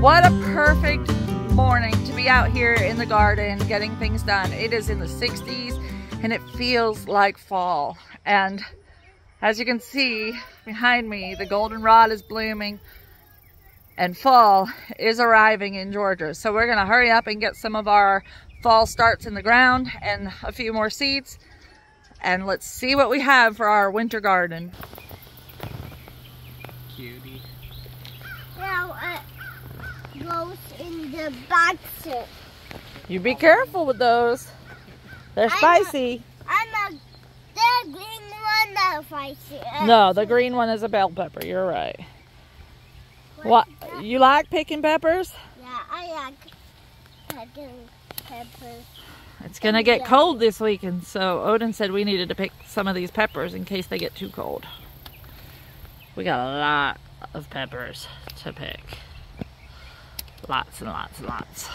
What a perfect morning to be out here in the garden getting things done. It is in the 60s and it feels like fall. And as you can see behind me, the goldenrod is blooming and fall is arriving in Georgia. So we're gonna hurry up and get some of our fall starts in the ground and a few more seeds. And let's see what we have for our winter garden. Cutie. Now it goes in the boxes. You be careful with those. They're I know. spicy. I'm a the green one that I see. No, the green one is a bell pepper. You're right. What? You like picking peppers? Yeah, I like picking peppers. It's gonna get cold this weekend, so Odin said we needed to pick some of these peppers in case they get too cold. We got a lot of peppers to pick. Lots and lots and lots.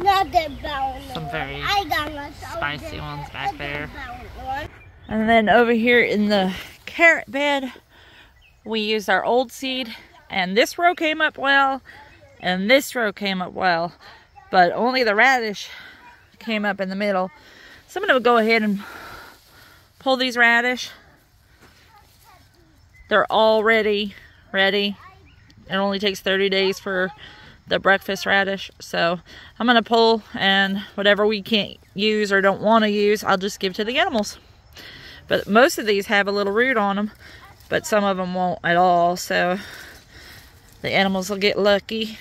Not the brown Some very I got spicy ones back there. And then over here in the carrot bed, we used our old seed, and this row came up well, and this row came up well, but only the radish came up in the middle. So I'm gonna go ahead and pull these radish. They're already ready. It only takes 30 days for the breakfast radish. So I'm gonna pull and whatever we can't use or don't wanna use, I'll just give to the animals. But most of these have a little root on them, but some of them won't at all. So the animals will get lucky.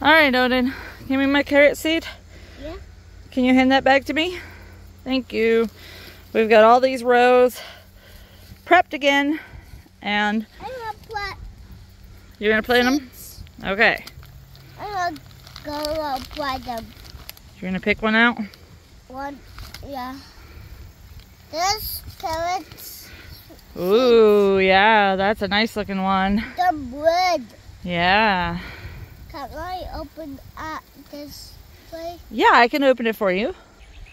All right, Odin, give me my carrot seed. Yeah. Can you hand that back to me? Thank you. We've got all these rows prepped again, and I'm gonna put. you're gonna plant them. Okay, I'm gonna go apply them. you're gonna pick one out. one. Yeah. This carrots, Ooh, yeah, that's a nice looking one. the wood. Yeah, Can I open at this way? yeah, I can open it for you.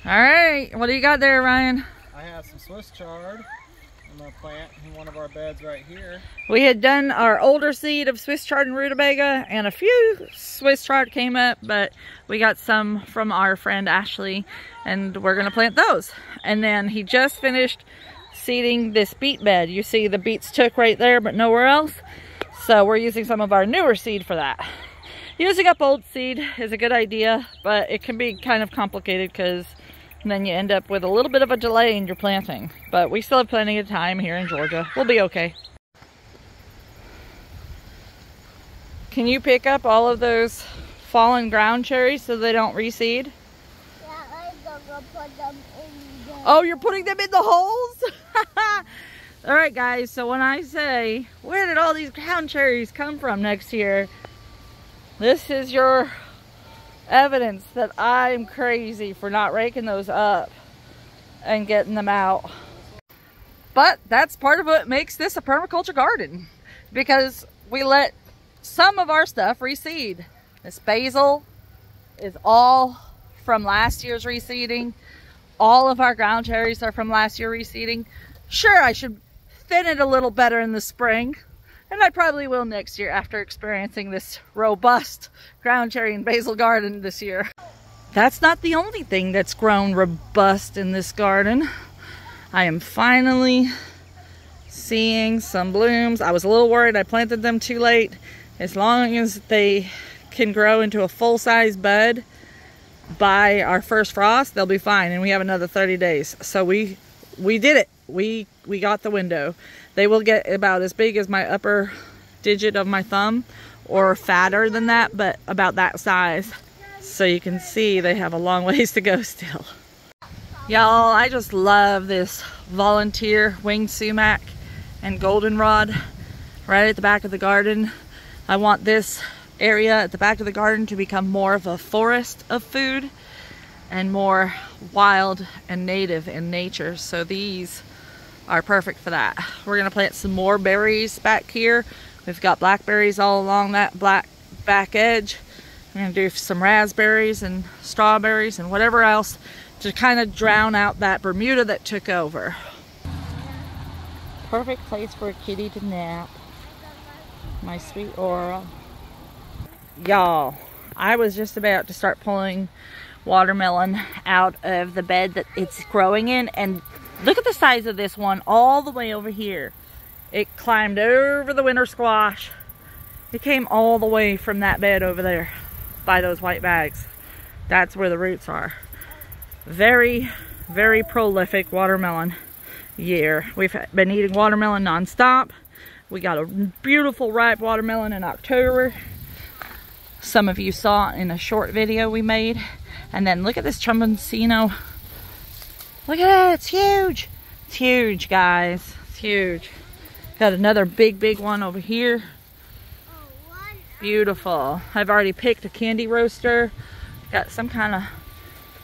All right, what do you got there, Ryan? I have some Swiss chard. I'm gonna plant in one of our beds right here. We had done our older seed of Swiss chard and rutabaga, and a few Swiss chard came up, but we got some from our friend Ashley, and we're gonna plant those. And then he just finished seeding this beet bed. You see the beets took right there, but nowhere else. So we're using some of our newer seed for that. Using up old seed is a good idea, but it can be kind of complicated because then you end up with a little bit of a delay in your planting. But we still have plenty of time here in Georgia. We'll be okay. Can you pick up all of those fallen ground cherries so they don't reseed? Yeah, I'm gonna put them. Oh, you're putting them in the holes? all right, guys. So when I say, where did all these ground cherries come from next year? This is your evidence that I'm crazy for not raking those up and getting them out. But that's part of what makes this a permaculture garden because we let some of our stuff reseed. This basil is all from last year's reseeding. All of our ground cherries are from last year reseeding. Sure, I should thin it a little better in the spring. And I probably will next year after experiencing this robust ground cherry and basil garden this year. That's not the only thing that's grown robust in this garden. I am finally seeing some blooms. I was a little worried I planted them too late. As long as they can grow into a full-size bud by our first frost, they'll be fine. And we have another 30 days. So we we did it. We we got the window. They will get about as big as my upper digit of my thumb or fatter than that, but about that size. So you can see they have a long ways to go still. Y'all, I just love this volunteer winged sumac and goldenrod right at the back of the garden. I want this area at the back of the garden to become more of a forest of food and more wild and native in nature. So these are perfect for that. We're gonna plant some more berries back here. We've got blackberries all along that black back edge. We're gonna do some raspberries and strawberries and whatever else to kind of drown out that Bermuda that took over. Perfect place for a kitty to nap. My sweet Aura. Y'all, I was just about to start pulling watermelon out of the bed that it's growing in and look at the size of this one all the way over here. It climbed over the winter squash. It came all the way from that bed over there by those white bags. That's where the roots are. Very, very prolific watermelon year. We've been eating watermelon nonstop. We got a beautiful ripe watermelon in October. Some of you saw in a short video we made. And then look at this Tromboncino. Look at it, it's huge. It's huge, guys. It's huge. Got another big, big one over here. Beautiful. I've already picked a candy roaster. Got some kind of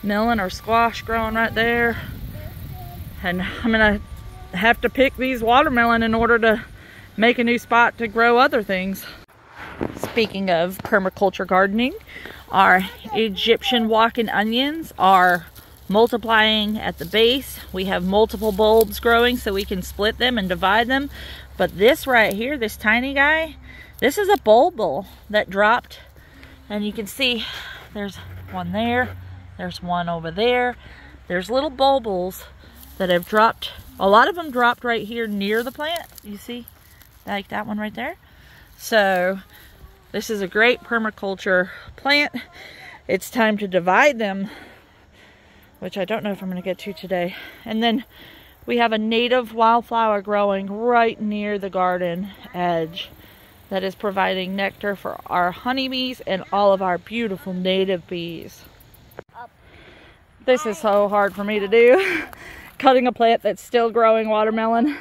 melon or squash growing right there. And I'm gonna have to pick these watermelon in order to make a new spot to grow other things. Speaking of permaculture gardening, our Egyptian walking onions are multiplying at the base. We have multiple bulbs growing so we can split them and divide them. But this right here, this tiny guy, this is a bulbil that dropped. And you can see there's one there. There's one over there. There's little bulbils that have dropped. A lot of them dropped right here near the plant. You see, like that one right there. So this is a great permaculture plant. It's time to divide them, which I don't know if I'm going to get to today. And then we have a native wildflower growing right near the garden edge that is providing nectar for our honeybees and all of our beautiful native bees. This is so hard for me to do. Cutting a plant that's still growing watermelon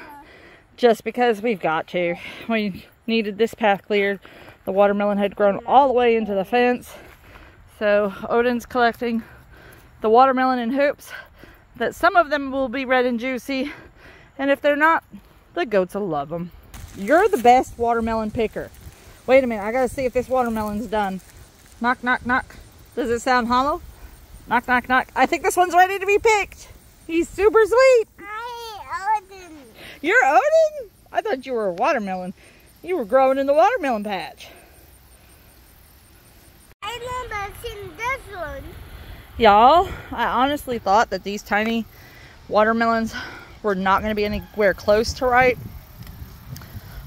just because we've got to. We needed this path cleared the watermelon had grown all the way into the fence. So Odin's collecting the watermelon in hopes that some of them will be red and juicy. And if they're not, the goats will love them. You're the best watermelon picker. Wait a minute, I gotta see if this watermelon's done. Knock, knock, knock. Does it sound hollow? Knock, knock, knock. I think this one's ready to be picked. He's super sweet. I Odin. You're Odin? I thought you were a watermelon. You were growing in the watermelon patch. I never seen this one. Y'all, I honestly thought that these tiny watermelons were not going to be anywhere close to ripe.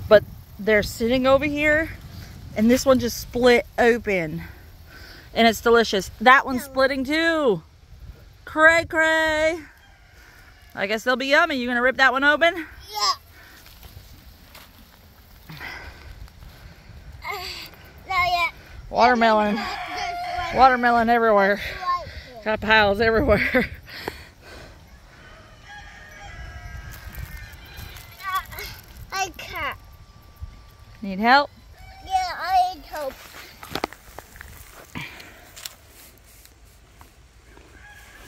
But they're sitting over here and this one just split open. And it's delicious. That one's splitting too. Cray cray. I guess they'll be yummy. You gonna rip that one open? Yeah. Watermelon. Watermelon everywhere. Got piles everywhere. I can't. Need help? Yeah, I need help.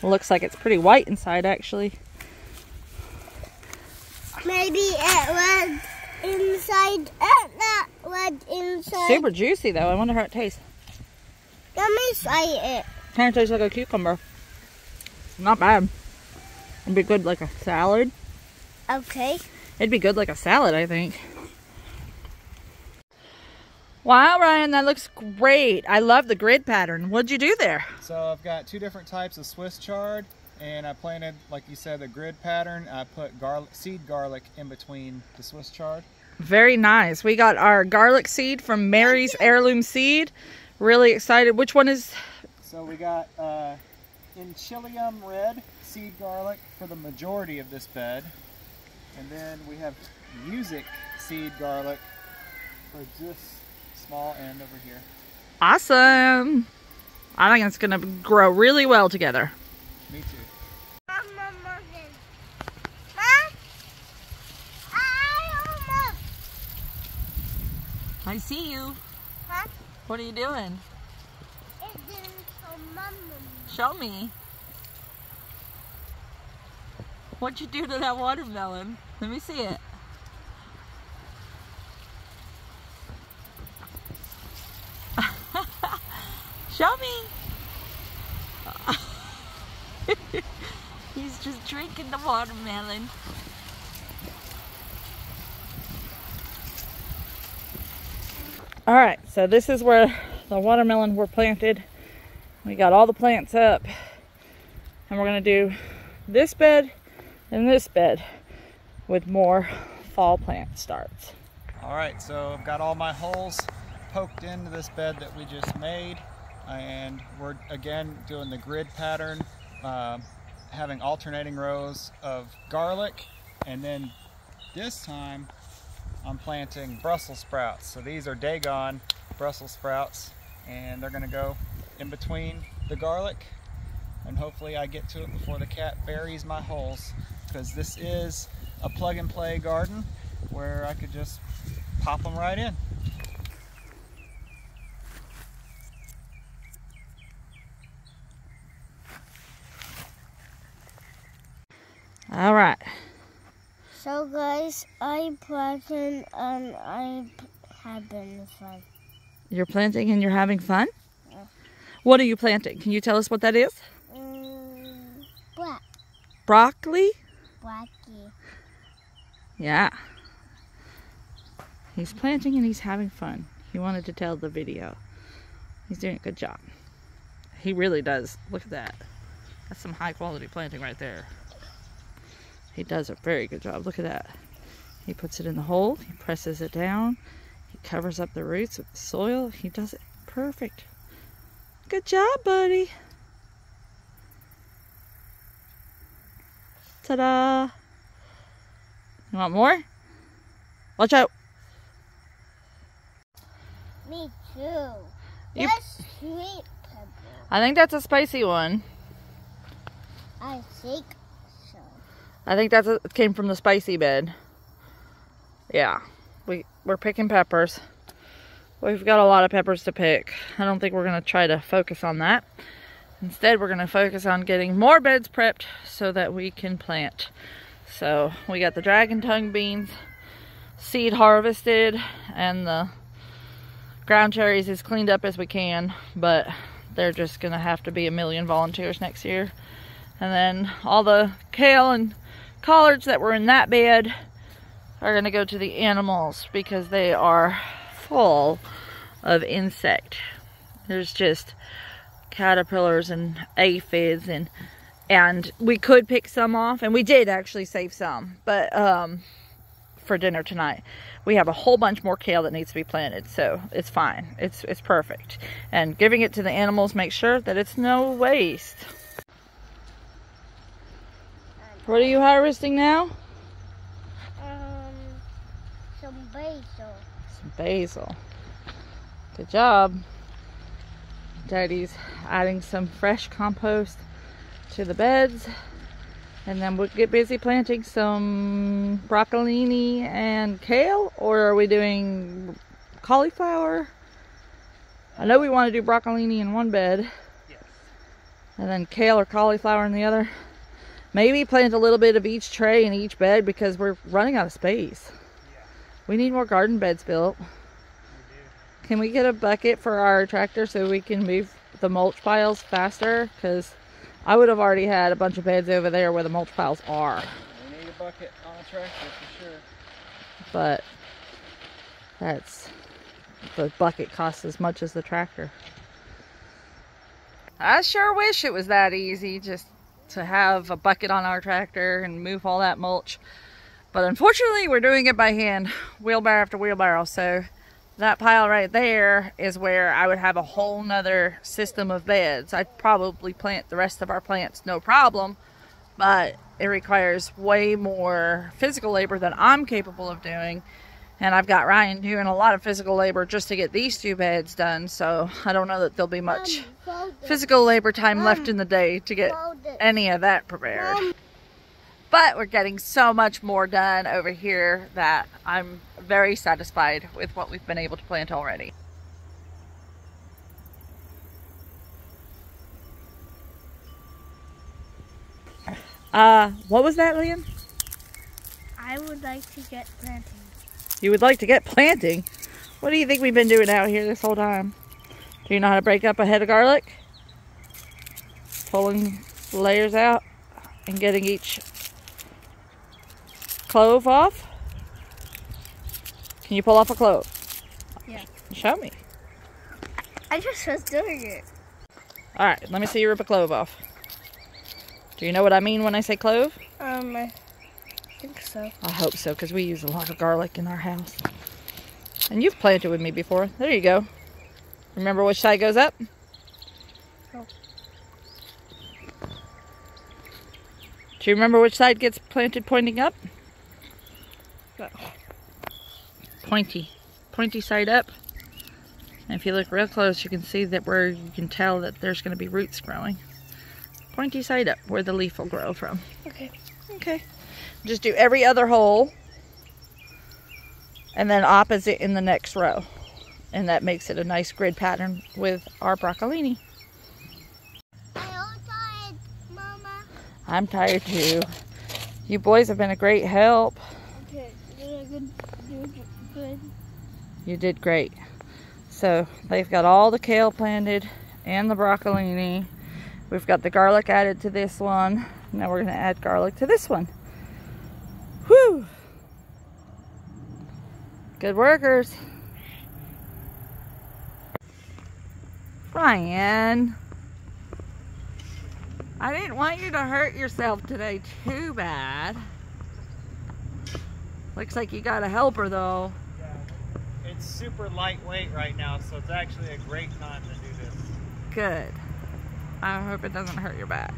Looks like it's pretty white inside actually. Maybe it was inside. Uh, not was inside. Super juicy though. I wonder how it tastes. Let me try it. Kind of tastes like a cucumber. Not bad. It'd be good like a salad. Okay. It'd be good like a salad, I think. Wow, Ryan, that looks great. I love the grid pattern. What'd you do there? So I've got two different types of Swiss chard and I planted, like you said, the grid pattern. I put garlic, seed garlic in between the Swiss chard. Very nice. We got our garlic seed from Mary's Heirloom Seed. Really excited. Which one is So we got uh, Inchelium red seed garlic for the majority of this bed. And then we have music seed garlic for this small end over here. awesome? I think it's gonna grow really well together. Me too. Mom, mom, mom. Mom? I almost. I see you. Huh? What are you doing? Show me. What'd you do to that watermelon? Let me see it. Show me. He's just drinking the watermelon. All right, so this is where the watermelon were planted. We got all the plants up and we're gonna do this bed and this bed with more fall plant starts. All right, so I've got all my holes poked into this bed that we just made and we're again doing the grid pattern, uh, having alternating rows of garlic and then this time I'm planting Brussels sprouts. So these are Dagan Brussels sprouts and they're gonna go in between the garlic and hopefully I get to it before the cat buries my holes because this is a plug and play garden where I could just pop them right in. All right. So guys, I'm planting and I am having fun. You're planting and you're having fun? What are you planting? Can you tell us what that is? Mm, black, Broccoli? blacky. Yeah. He's planting and he's having fun. He wanted to tell the video. He's doing a good job. He really does. Look at that. That's some high quality planting right there. He does a very good job. Look at that. He puts it in the hole, he presses it down, he covers up the roots with the soil. He does it perfect. Good job, buddy. Ta-da! You want more? Watch out. Me too. That's sweet pepper. I think that's a spicy one. I think so. I think that's a, it came from the spicy bed. Yeah, we we're picking peppers. We've got a lot of peppers to pick. I don't think we're gonna try to focus on that. Instead, we're gonna focus on getting more beds prepped so that we can plant. So we got the dragon tongue beans seed harvested and the ground cherries as cleaned up as we can, but they're just gonna have to be a million volunteers next year. And then all the kale and collards that were in that bed are going to go to the animals because they are full of insect. There's just caterpillars and aphids and and we could pick some off and we did actually save some but um for dinner tonight we have a whole bunch more kale that needs to be planted so it's fine it's it's perfect and giving it to the animals make sure that it's no waste what are you harvesting now Um, some basil. Basil. Good job. Daddy's adding some fresh compost to the beds. And then we'll get busy planting some broccolini and kale. Or are we doing cauliflower? I know we want to do broccolini in one bed. Yes. And then kale or cauliflower in the other. Maybe plant a little bit of each tray in each bed because we're running out of space. We need more garden beds built. we do. Can we get a bucket for our tractor so we can move the mulch piles faster? Because I would have already had a bunch of beds over there where the mulch piles are. We need a bucket on a tractor for sure. But that's the bucket costs as much as the tractor. I sure wish it was that easy just to have a bucket on our tractor and move all that mulch. But unfortunately, we're doing it by hand, wheelbarrow after wheelbarrow. So that pile right there is where I would have a whole nother system of beds. I'd probably plant the rest of our plants no problem, but it requires way more physical labor than I'm capable of doing. And I've got Ryan doing a lot of physical labor just to get these two beds done. So I don't know that there'll be much physical labor time left in the day to get any of that prepared. But we're getting so much more done over here that I'm very satisfied with what we've been able to plant already. Uh, what was that, Liam? I would like to get planting. You would like to get planting? What do you think we've been doing out here this whole time? Do you know how to break up a head of garlic? Pulling layers out and getting each clove off. Can you pull off a clove? Yeah. Show me. I just was doing it. All right, let me see you rip a clove off. Do you know what I mean when I say clove? Um, I think so. I hope so, because we use a lot of garlic in our house. And you've planted with me before. There you go. Remember which side goes up? No. Do you remember which side gets planted pointing up? Pointy. Pointy side up. And if you look real close, you can see that where you can tell that there's going to be roots growing. Pointy side up, where the leaf will grow from. Okay. Okay. Just do every other hole and then opposite in the next row. And that makes it a nice grid pattern with our broccolini. I'm tired, Mama. I'm tired too. You boys have been a great help. Good? Good? You did great. So they've got all the kale planted and the broccolini. We've got the garlic added to this one. Now we're going to add garlic to this one. Whew! Good workers. Ryan. I didn't want you to hurt yourself today too bad. Looks like you got a helper though. Yeah, it's super lightweight right now, so it's actually a great time to do this. Good. I hope it doesn't hurt your back.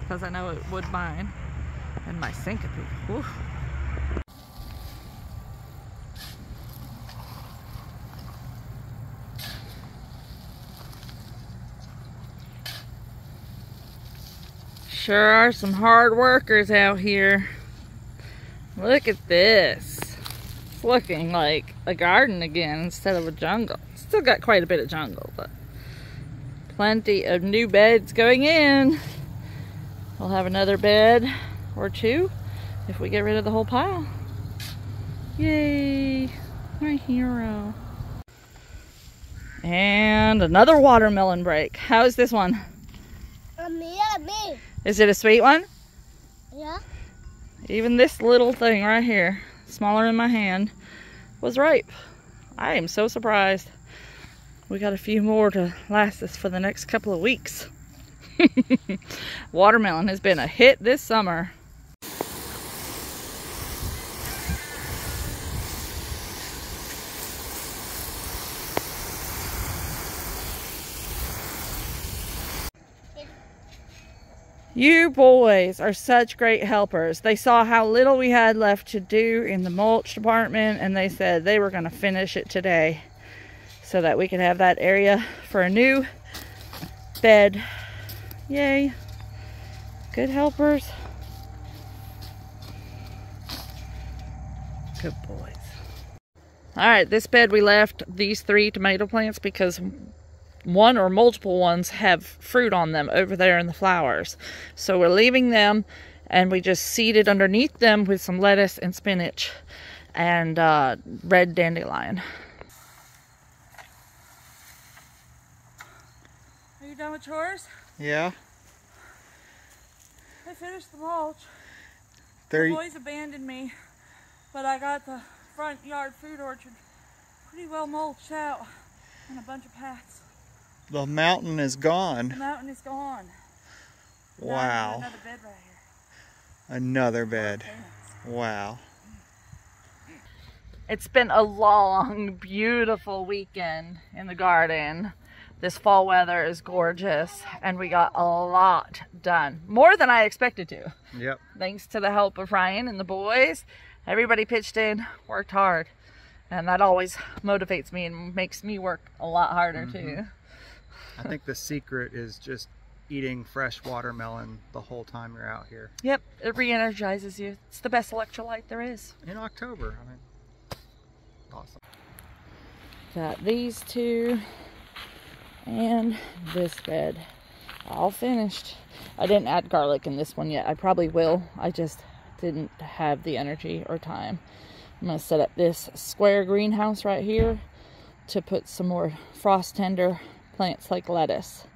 Because I know it would mine. And my syncope. Oof. Sure are some hard workers out here. Look at this. It's looking like a garden again instead of a jungle. Still got quite a bit of jungle, but plenty of new beds going in. We'll have another bed or two if we get rid of the whole pile. Yay, my hero. And another watermelon break. How is this one? Um, yeah, me. Is it a sweet one? Yeah. Even this little thing right here, smaller than my hand, was ripe. I am so surprised. We got a few more to last us for the next couple of weeks. Watermelon has been a hit this summer. You boys are such great helpers. They saw how little we had left to do in the mulch department and they said they were going to finish it today so that we could have that area for a new bed. Yay. Good helpers. Good boys. All right, this bed we left these three tomato plants because one or multiple ones have fruit on them over there in the flowers. So we're leaving them and we just seeded underneath them with some lettuce and spinach and uh, red dandelion. Are you done with chores? Yeah, I finished the mulch. there. The boys abandoned me, but I got the front yard food orchard pretty well mulched out and a bunch of paths. The mountain is gone. The mountain is gone. Now I have Wow, Another bed right here. another bed. Thanks. Wow. It's been a long, beautiful weekend in the garden. This fall weather is gorgeous, and we got a lot done. More than I expected to. Yep. Thanks to the help of Ryan and the boys. Everybody pitched in, worked hard. And that always motivates me and makes me work a lot harder mm-hmm. too. I think the secret is just eating fresh watermelon the whole time you're out here Yep, it re energizes you. It's the best electrolyte there is. in October. I mean, awesome. Got these two and this bed all finished. I didn't add garlic in this one yet. I probably will. I just didn't have the energy or time. I'm going to set up this square greenhouse right here to put some more frost tender plants like lettuce.